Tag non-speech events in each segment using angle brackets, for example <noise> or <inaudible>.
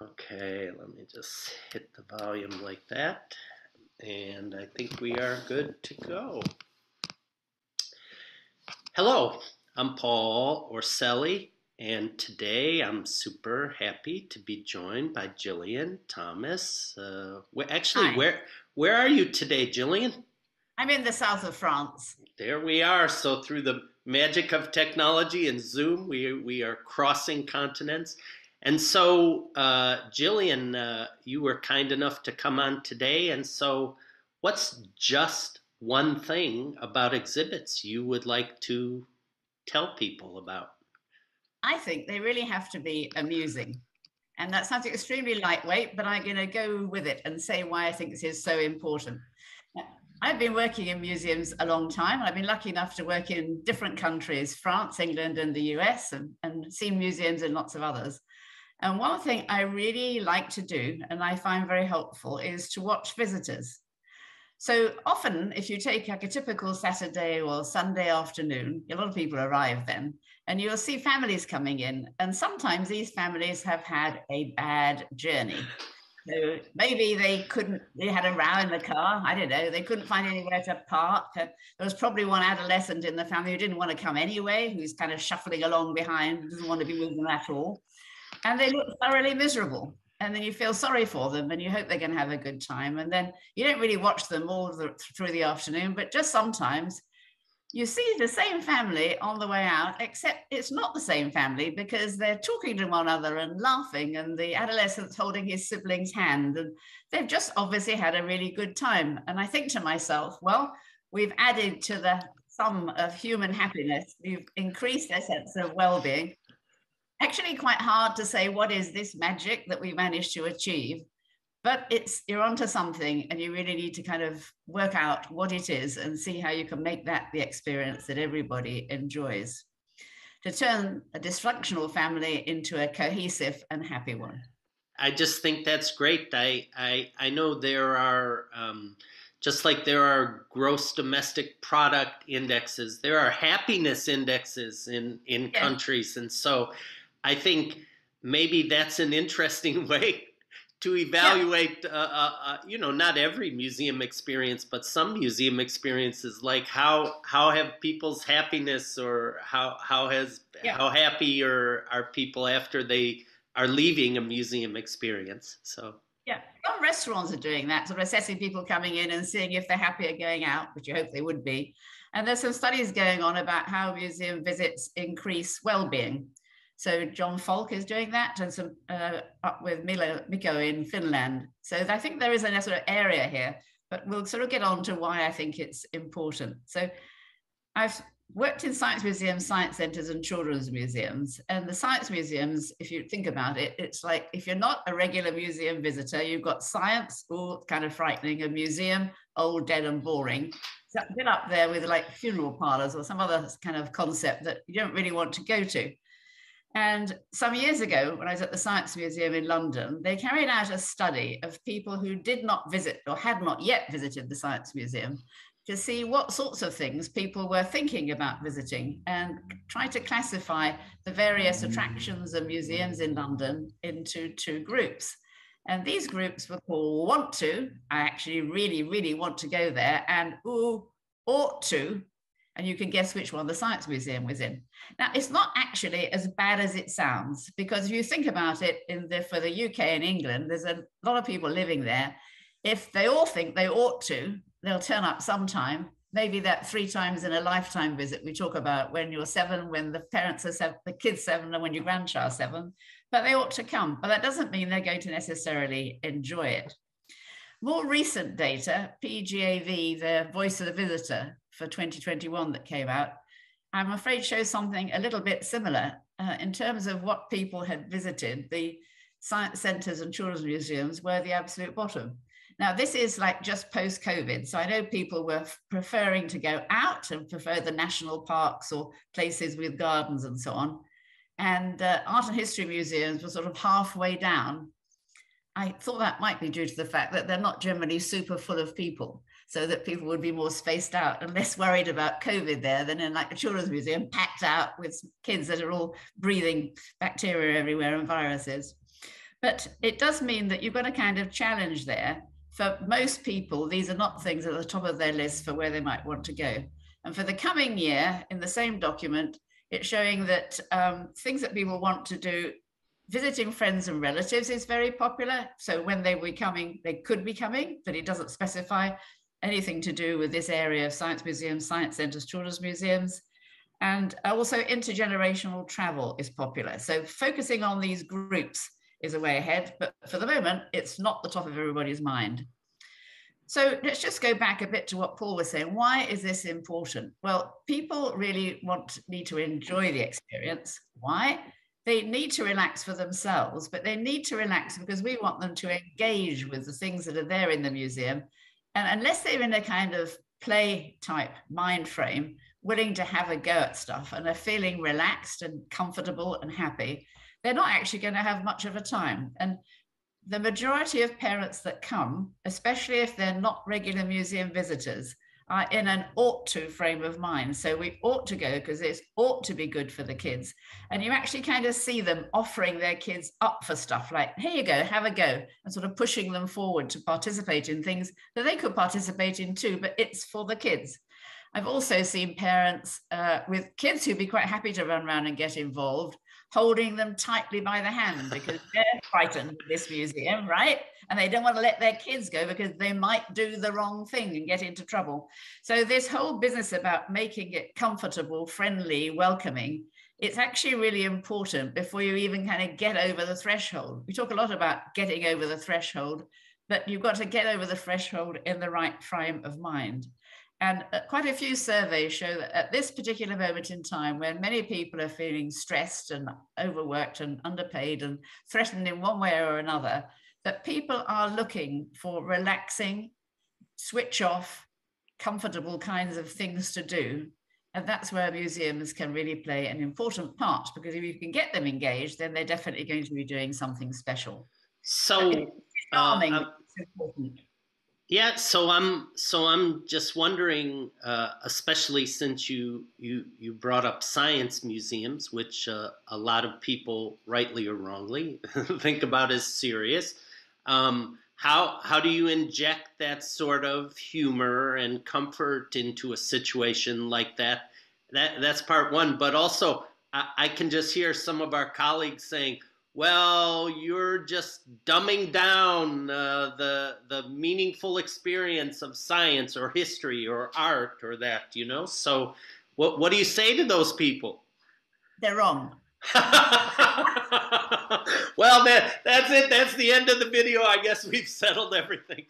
Okay, let me just hit the volume like that. And I think we are good to go. Hello, I'm Paul Orselli, and today I'm super happy to be joined by Gillian Thomas. Uh, actually, Hi. where where are you today, Gillian? I'm in the south of France. There we are. So through the magic of technology and Zoom, we we are crossing continents. And so, uh, Gillian, uh, you were kind enough to come on today. And so, what's just one thing about exhibits you would like to tell people about? I think they really have to be amusing. And that sounds extremely lightweight, but I'm going to go with it and say why I think this is so important. I've been working in museums a long time. I've been lucky enough to work in different countries, France, England, and the US, and, and seen museums in lots of others. And one thing I really like to do, and I find very helpful, is to watch visitors. So often, if you take like a typical Saturday or Sunday afternoon, a lot of people arrive then, and you'll see families coming in. And sometimes these families have had a bad journey. So maybe they couldn't, they had a row in the car. I don't know. They couldn't find anywhere to park. There was probably one adolescent in the family who didn't want to come anyway, who's kind of shuffling along behind, doesn't want to be with them at all and they look thoroughly miserable and then you feel sorry for them and you hope they're going to have a good time and then you don't really watch them all the, through the afternoon but just sometimes you see the same family on the way out except it's not the same family because they're talking to one another and laughing and the adolescent's holding his sibling's hand and they've just obviously had a really good time. And i think to myself well we've added to the sum of human happiness. We've increased their sense of well-being. Actually quite hard to say what is this magic that we managed to achieve but it's you're onto something and you really need to kind of work out what it is and see how you can make that the experience that everybody enjoys to turn a dysfunctional family into a cohesive and happy one I just think that's great. I I, I know there are um, just like there are gross domestic product indexes, there are happiness indexes in in Yeah. countries, and so I think maybe that's an interesting <laughs> way to evaluate. Uh, uh, uh, you know, not every museum experience, but some museum experiences, like how how have people's happiness or how how has Yeah. how happy are are people after they are leaving a museum experience. So yeah some restaurants are doing that sort of assessing people coming in and seeing if they're happier going out which you hope they would be and there's some studies going on about how museum visits increase well-being so John Falk is doing that, and some uh, up with Milo Mikko in Finland. So I think there is a sort of area here, but we'll sort of get on to why I think it's important. So I've worked in science museums, science centers, and children's museums. And the science museums, if you think about it, it's like if you're not a regular museum visitor, you've got science, all kind of frightening, a museum, old, dead, and boring. So a bit up there with like funeral parlors or some other kind of concept that you don't really want to go to. And some years ago, when I was at the Science Museum in London, they carried out a study of people who did not visit or had not yet visited the Science Museum to see what sorts of things people were thinking about visiting and try to classify the various attractions and museums in London into two groups. And these groups were called want to, I actually really, really want to go there, and ooh, ought to, and you can guess which one the Science Museum was in. Now, it's not actually as bad as it sounds, because if you think about it, in the, for the UK and England, there's a lot of people living there. If they all think they ought to, they'll turn up sometime. Maybe that three times in a lifetime visit we talk about when you're seven, when the parents are seven, the kids seven, and when your grandchild's seven. But they ought to come. But that doesn't mean they're going to necessarily enjoy it. More recent data, PGAV, the Voice of the Visitor for 2021 that came out, I'm afraid shows something a little bit similar uh, in terms of what people had visited. The science centers and children's museums were the absolute bottom. Now, this is like just post COVID. So I know people were preferring to go out and prefer the national parks or places with gardens and so on. And uh, art and history museums were sort of halfway down. I thought that might be due to the fact that they're not generally super full of people, so that people would be more spaced out and less worried about COVID there than in like a children's museum packed out with kids that are all breathing bacteria everywhere and viruses. But it does mean that you've got a kind of challenge there. For most people, these are not things at the top of their list for where they might want to go. And for the coming year, in the same document, it's showing that um, things that people want to do, visiting friends and relatives is very popular. So when they were coming, they could be coming, but it doesn't specify anything to do with this area of science museums, science centers, children's museums. And uh, also intergenerational travel is popular. So focusing on these groups is a way ahead, but for the moment, it's not the top of everybody's mind. So let's just go back a bit to what Paul was saying. Why is this important? Well, people really want need to enjoy the experience. Why? They need to relax for themselves, but they need to relax because we want them to engage with the things that are there in the museum. And unless they're in a kind of play type mind frame, willing to have a go at stuff and are feeling relaxed and comfortable and happy, they're not actually going to have much of a time. And the majority of parents that come, especially if they're not regular museum visitors, are in an ought to frame of mind. So we ought to go because it ought to be good for the kids. And you actually kind of see them offering their kids up for stuff like, here you go, have a go, and sort of pushing them forward to participate in things that they could participate in too, but it's for the kids. I've also seen parents uh, with kids who'd be quite happy to run around and get involved, holding them tightly by the hand because <laughs> they're frightened of this museum, right? And they don't want to let their kids go because they might do the wrong thing and get into trouble. So, this whole business about making it comfortable, friendly, welcoming, it's actually really important before you even kind of get over the threshold. We talk a lot about getting over the threshold, but you've got to get over the threshold in the right frame of mind. And uh, quite a few surveys show that at this particular moment in time, when many people are feeling stressed and overworked and underpaid and threatened in one way or another, that people are looking for relaxing, switch off, comfortable kinds of things to do. And that's where museums can really play an important part because if you can get them engaged, then they're definitely going to be doing something special. So, uh, it's important. Yeah, so I'm so I'm just wondering, uh, especially since you you you brought up science museums, which uh, a lot of people, rightly or wrongly, <laughs> think about as serious. Um, how how do you inject that sort of humor and comfort into a situation like that? That that's part one. But also, I, I can just hear some of our colleagues saying, well, you're just dumbing down uh, the the meaningful experience of science or history or art or that, you know. So, what what do you say to those people? They're wrong. <laughs> well, that that's it. That's the end of the video. I guess we've settled everything.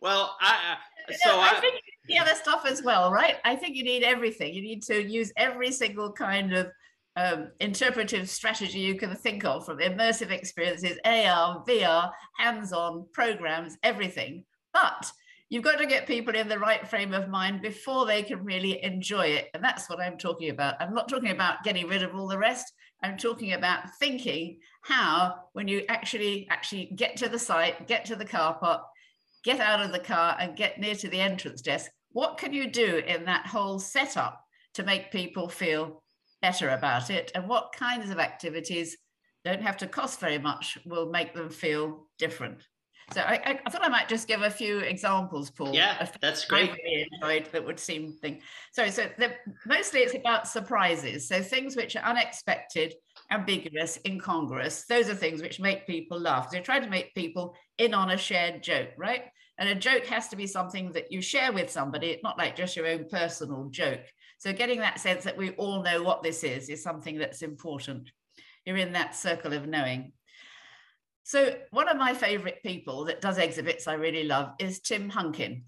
Well, I so I, I think the other stuff as well, right? I think you need everything. You need to use every single kind of um, interpretive strategy you can think of from immersive experiences, AR, VR, hands on programs, everything. But you've got to get people in the right frame of mind before they can really enjoy it. And that's what I'm talking about. I'm not talking about getting rid of all the rest. I'm talking about thinking how, when you actually actually get to the site, get to the car park, get out of the car and get near to the entrance desk, what can you do in that whole setup to make people feel better about it and what kinds of activities don't have to cost very much will make them feel different. So I, I, thought I might just give a few examples, Paul. Yeah, that's great. I really enjoyed that would seem thing. Sorry, so mostly it's about surprises. So things which are unexpected, ambiguous, incongruous. Those are things which make people laugh. They try to make people in on a shared joke, right? And a joke has to be something that you share with somebody. Not like just your own personal joke. So getting that sense that we all know what this is is something that's important. You're in that circle of knowing. So one of my favorite people that does exhibits I really love is Tim Hunkin.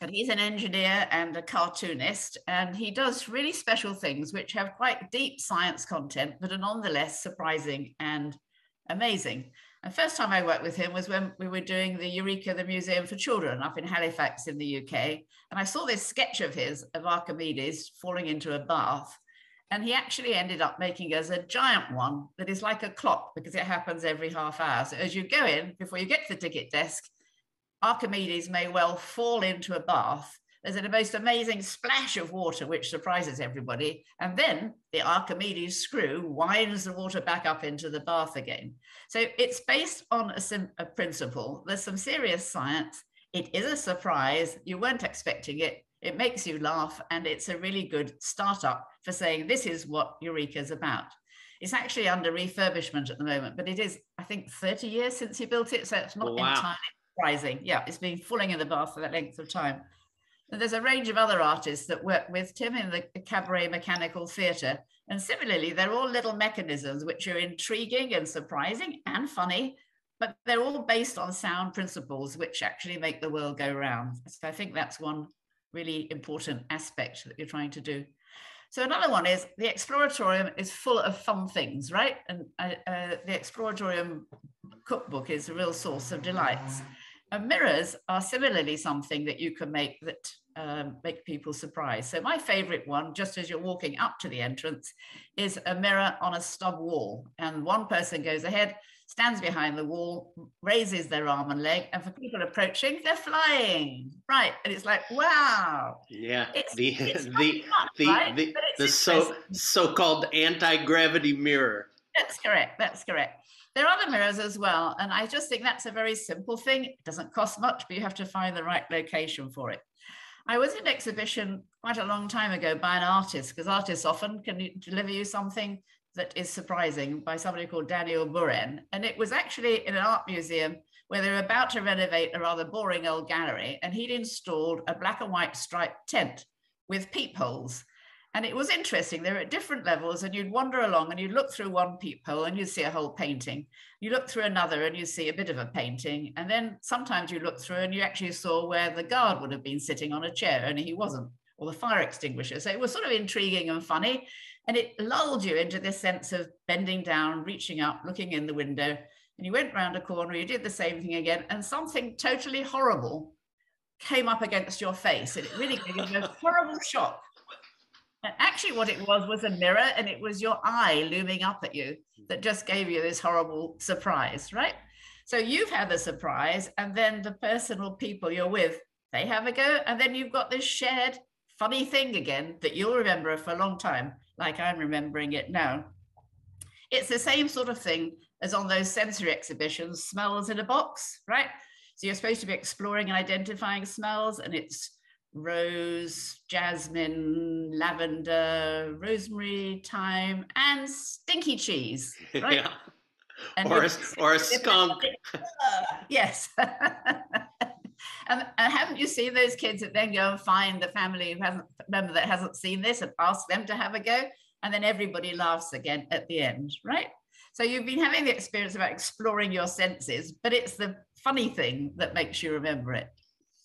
And he's an engineer and a cartoonist, and he does really special things which have quite deep science content, but are nonetheless surprising and amazing. And first time I worked with him was when we were doing the Eureka, the Museum for Children up in Halifax in the UK. And I saw this sketch of his of Archimedes falling into a bath. And he actually ended up making us a giant one that is like a clock because it happens every half hour. So as you go in, before you get to the ticket desk, Archimedes may well fall into a bath there's a most amazing splash of water, which surprises everybody. And then the Archimedes screw winds the water back up into the bath again. So it's based on a, a principle. There's some serious science. It is a surprise. You weren't expecting it. It makes you laugh. And it's a really good startup for saying this is what Eureka is about. It's actually under refurbishment at the moment, but it is, I think, 30 years since he built it. So it's not wow. entirely surprising. Yeah, it's been falling in the bath for that length of time. And there's a range of other artists that work with Tim in the cabaret mechanical theatre. And similarly, they're all little mechanisms which are intriguing and surprising and funny, but they're all based on sound principles which actually make the world go round. So I think that's one really important aspect that you're trying to do. So another one is the Exploratorium is full of fun things, right? And uh, uh, the Exploratorium cookbook is a real source of delights. And mirrors are similarly something that you can make that um, make people surprised. So my favorite one, just as you're walking up to the entrance, is a mirror on a stub wall. And one person goes ahead, stands behind the wall, raises their arm and leg, and for people approaching, they're flying. Right. And it's like, wow. Yeah. It's, the it's the the, right? the, the so so-called anti-gravity mirror. That's correct. That's correct. There are other mirrors as well. And I just think that's a very simple thing. It doesn't cost much, but you have to find the right location for it. I was in an exhibition quite a long time ago by an artist, because artists often can deliver you something that is surprising by somebody called Daniel Buren. And it was actually in an art museum where they were about to renovate a rather boring old gallery. And he'd installed a black and white striped tent with peepholes. And it was interesting. They're at different levels, and you'd wander along and you'd look through one peephole and you'd see a whole painting. You look through another and you see a bit of a painting. And then sometimes you look through and you actually saw where the guard would have been sitting on a chair, only he wasn't, or the fire extinguisher. So it was sort of intriguing and funny. And it lulled you into this sense of bending down, reaching up, looking in the window. And you went round a corner, you did the same thing again, and something totally horrible came up against your face. And it really gave you a horrible shock. Actually, what it was was a mirror, and it was your eye looming up at you that just gave you this horrible surprise, right? So you've had the surprise, and then the person or people you're with, they have a go, and then you've got this shared funny thing again that you'll remember for a long time like I'm remembering it now. It's the same sort of thing as on those sensory exhibitions, smells in a box, right? So you're supposed to be exploring and identifying smells, and it's rose, jasmine, lavender, rosemary, thyme, and stinky cheese, <laughs> right? yeah. And or, a, or a skunk. yes. <laughs> And, and haven't you seen those kids that then go and find the family who hasn't member that hasn't seen this and ask them to have a go? And then everybody laughs again at the end, right? So you've been having the experience about exploring your senses, but it's the funny thing that makes you remember it.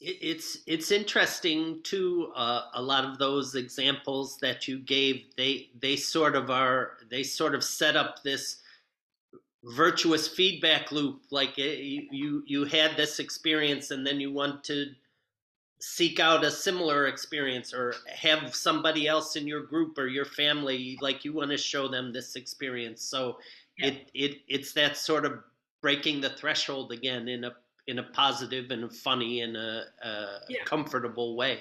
It's it's interesting too. Uh, a lot of those examples that you gave, they they sort of are they sort of set up this virtuous feedback loop like eh, you you had this experience and then you want to seek out a similar experience or have somebody else in your group or your family like you want to show them this experience so yeah. it it it's that sort of breaking the threshold again in a in a positive and a funny and a, a yeah. comfortable way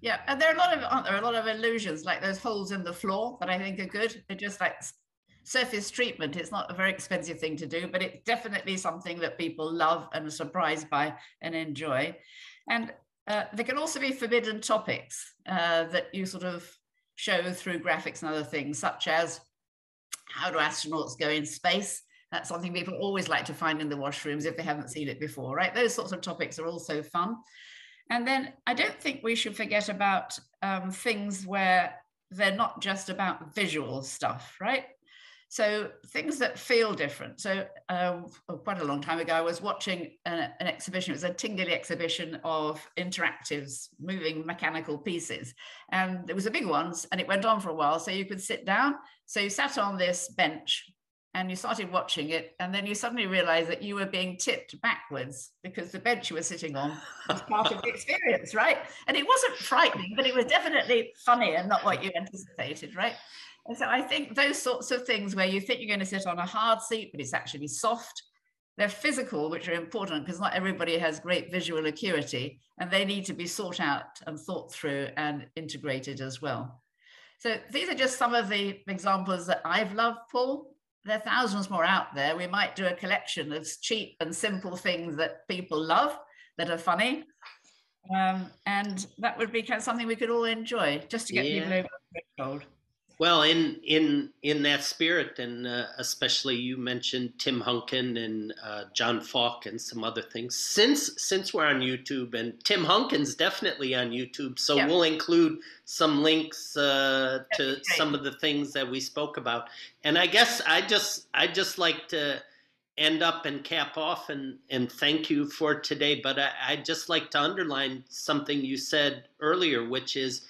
yeah and there are a lot of aren't there a lot of illusions like those holes in the floor that i think are good they're just like surface treatment. It's not a very expensive thing to do, but it's definitely something that people love and are surprised by and enjoy. And uh, there can also be forbidden topics uh, that you sort of show through graphics and other things, such as how do astronauts go in space? That's something people always like to find in the washrooms if they haven't seen it before, right? Those sorts of topics are also fun. And then I don't think we should forget about um, things where they're not just about visual stuff, right? So things that feel different. So uh, quite a long time ago, I was watching an, an, exhibition. It was a Tinguely exhibition of interactives, moving mechanical pieces, and it was a big one, and it went on for a while. So you could sit down. So you sat on this bench, and you started watching it, and then you suddenly realized that you were being tipped backwards because the bench you were sitting on was part of the experience, right? And it wasn't frightening, but it was definitely funny and not what you anticipated, right? And so I think those sorts of things where you think you're going to sit on a hard seat, but it's actually soft, They're physical, which are important because not everybody has great visual acuity and they need to be sought out and thought through and integrated as well. So these are just some of the examples that I've loved, Paul. There are thousands more out there. We might do a collection of cheap and simple things that people love that are funny. Um, and that would be kind of something we could all enjoy just to get yeah. people over the threshold. Well, in in in that spirit, and uh, especially you mentioned Tim Hunkin and uh, John Falk and some other things. Since since we're on YouTube, and Tim Hunkin's definitely on YouTube, so yeah. we'll include some links uh, to some of the things that we spoke about. And I guess I just I just like to end up and cap off and and thank you for today. But I, I just like to underline something you said earlier, which is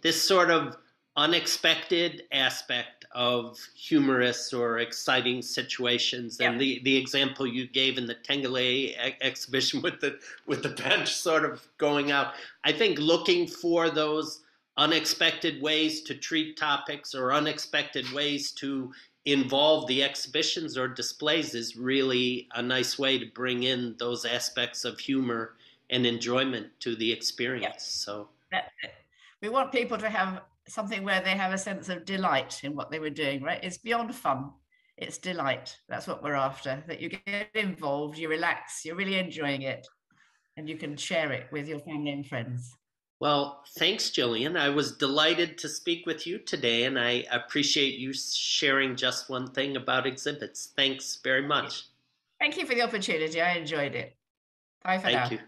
this sort of unexpected aspect of humorous or exciting situations and the, the example you gave in the Tinguely ex- exhibition <laughs> with the with the bench sort of going out. I think looking for those unexpected ways to treat topics or unexpected ways to involve the exhibitions or displays is really a nice way to bring in those aspects of humor and enjoyment to the experience. So we want people to have something where they have a sense of delight in what they were doing, right? It's beyond fun. It's delight. That's what we're after. That you get involved, you relax, you're really enjoying it, and you can share it with your family and friends. Well, thanks, Gillian. I was delighted to speak with you today, and I appreciate you sharing just one thing about exhibits. Thanks very much. Thank you for the opportunity. I enjoyed it. Bye for Thank now. you.